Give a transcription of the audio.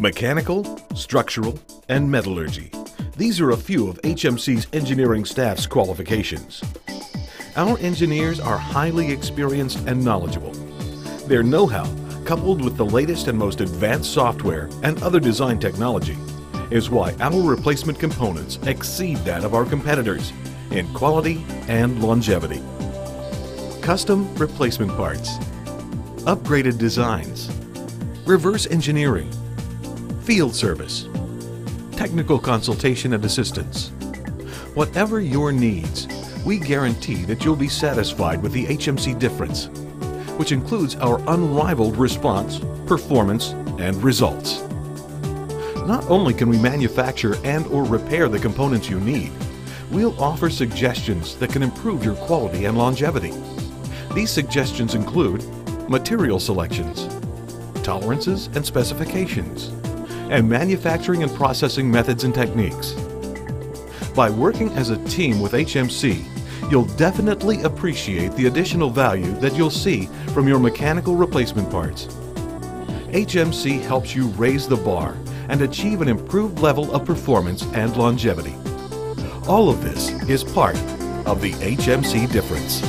Mechanical, structural, and metallurgy. These are a few of HMC's engineering staff's qualifications. Our engineers are highly experienced and knowledgeable. Their know-how, coupled with the latest and most advanced software and other design technology, is why our replacement components exceed that of our competitors in quality and longevity. Custom replacement parts, upgraded designs, reverse engineering, field service, technical consultation and assistance. Whatever your needs, we guarantee that you'll be satisfied with the HMC difference, which includes our unrivaled response, performance, and results. Not only can we manufacture and or repair the components you need, we'll offer suggestions that can improve your quality and longevity. These suggestions include material selections, tolerances and specifications, and manufacturing and processing methods and techniques. By working as a team with HMC, you'll definitely appreciate the additional value that you'll see from your mechanical replacement parts. HMC helps you raise the bar and achieve an improved level of performance and longevity. All of this is part of the HMC difference.